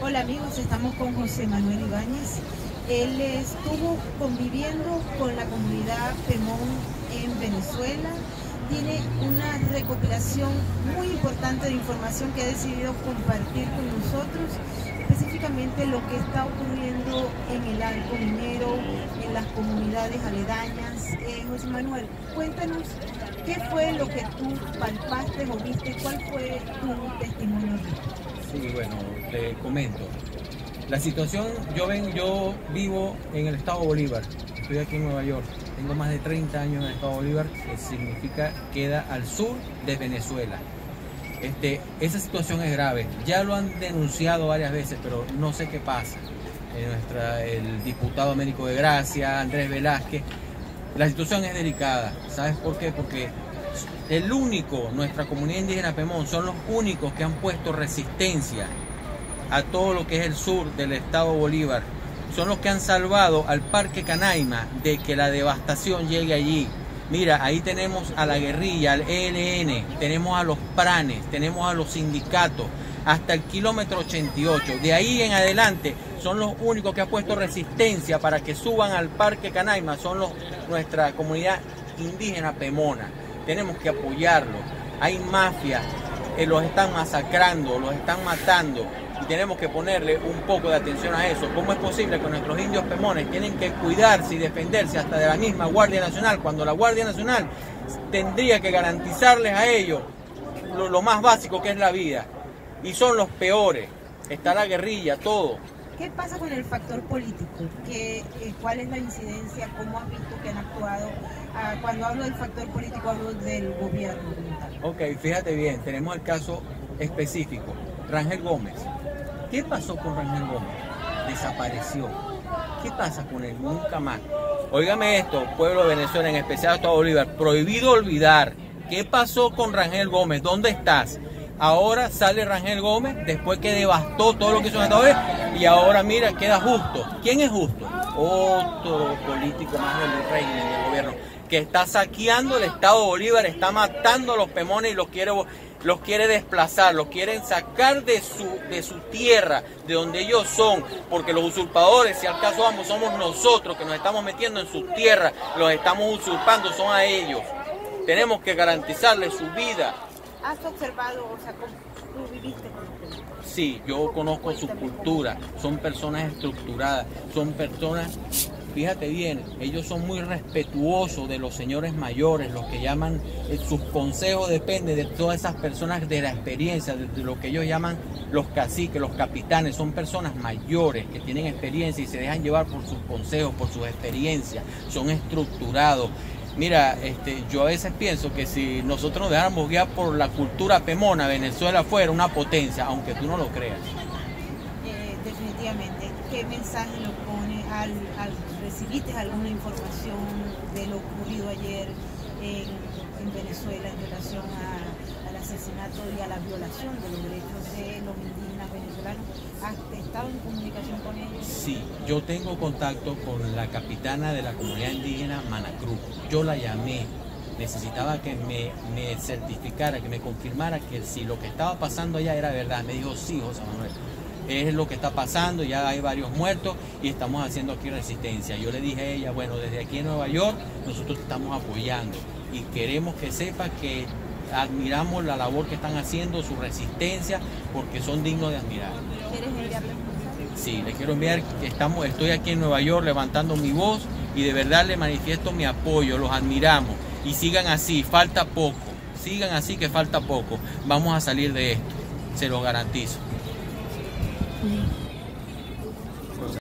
Hola amigos, estamos con José Manuel Ibáñez. Él estuvo conviviendo con la comunidad Pemón en Venezuela. Tiene una recopilación muy importante de información que ha decidido compartir con nosotros, específicamente lo que está ocurriendo en el arco minero, en las comunidades aledañas. Eh, José Manuel, cuéntanos qué fue lo que tú palpaste o viste, cuál fue tu testimonio. Sí, bueno, te comento. La situación, yo ven, yo vivo en el estado Bolívar, estoy aquí en Nueva York, tengo más de 30 años en el estado Bolívar, que significa queda al sur de Venezuela. Este, esa situación es grave, ya lo han denunciado varias veces, pero no sé qué pasa. Eh, nuestra, el diputado Américo de Gracia, Andrés Velázquez, la situación es delicada. ¿Sabes por qué? Porque el único, nuestra comunidad indígena Pemón, son los únicos que han puesto resistencia a todo lo que es el sur del estado Bolívar. Son los que han salvado al Parque Canaima de que la devastación llegue allí. Mira, ahí tenemos a la guerrilla, al ELN, tenemos a los pranes, tenemos a los sindicatos, hasta el kilómetro 88. De ahí en adelante son los únicos que han puesto resistencia para que suban al Parque Canaima, son los, nuestra comunidad indígena Pemona tenemos que apoyarlos. Hay mafias, que los están masacrando, los están matando y tenemos que ponerle un poco de atención a eso. ¿Cómo es posible que nuestros indios pemones tienen que cuidarse y defenderse hasta de la misma Guardia Nacional cuando la Guardia Nacional tendría que garantizarles a ellos lo, lo más básico que es la vida? Y son los peores. Está la guerrilla, todo. ¿Qué pasa con el factor político? ¿Qué, eh, ¿Cuál es la incidencia? ¿Cómo has visto que han actuado? Ah, cuando hablo del factor político hablo del gobierno. Ok, fíjate bien, tenemos el caso específico. Rangel Gómez. ¿Qué pasó con Rangel Gómez? Desapareció. ¿Qué pasa con él? Nunca más. Óigame esto, pueblo de Venezuela, en especial Estado Bolívar, prohibido olvidar. ¿Qué pasó con Rangel Gómez? ¿Dónde estás? Ahora sale Rangel Gómez después que devastó todo lo que hizo en Estado Bolívar y ahora mira, queda justo. ¿Quién es justo? Otro político más del régimen del gobierno que está saqueando el Estado Bolívar, está matando a los pemones y los quiere, los quiere desplazar, los quieren sacar de su, de su tierra, de donde ellos son, porque los usurpadores, si al caso vamos, somos nosotros que nos estamos metiendo en su tierra, los estamos usurpando, son a ellos. Tenemos que garantizarles su vida, ¿Has observado, o sea, tú viviste con los Sí, yo conozco su cultura, son personas estructuradas, son personas, fíjate bien, ellos son muy respetuosos de los señores mayores, los que llaman, eh, sus consejos dependen de todas esas personas de la experiencia, de lo que ellos llaman los caciques, los capitanes, son personas mayores que tienen experiencia y se dejan llevar por sus consejos, por sus experiencias, son estructurados. Mira, este, yo a veces pienso que si nosotros nos dejáramos guiar por la cultura pemona, Venezuela fuera una potencia, aunque tú no lo creas. Eh, definitivamente. ¿Qué mensaje lo pone al, al recibiste alguna información de lo ocurrido ayer en, Venezuela en relación al asesinato y a la violación de los derechos de los indígenas venezolanos? ¿Has estado en comunicación con ellos? Sí, yo tengo contacto con la capitana de la comunidad indígena Manacruz. Yo la llamé, necesitaba que me, certificara, que me confirmara que si lo que estaba pasando allá era verdad. Me dijo, sí, José Manuel es lo que está pasando, ya hay varios muertos y estamos haciendo aquí resistencia. Yo le dije a ella, bueno, desde aquí en Nueva York nosotros estamos apoyando y queremos que sepa que admiramos la labor que están haciendo, su resistencia, porque son dignos de admirar. ¿Quieres enviarle Sí, le quiero enviar estamos, estoy aquí en Nueva York levantando mi voz y de verdad le manifiesto mi apoyo, los admiramos. Y sigan así, falta poco, sigan así que falta poco, vamos a salir de esto, se lo garantizo.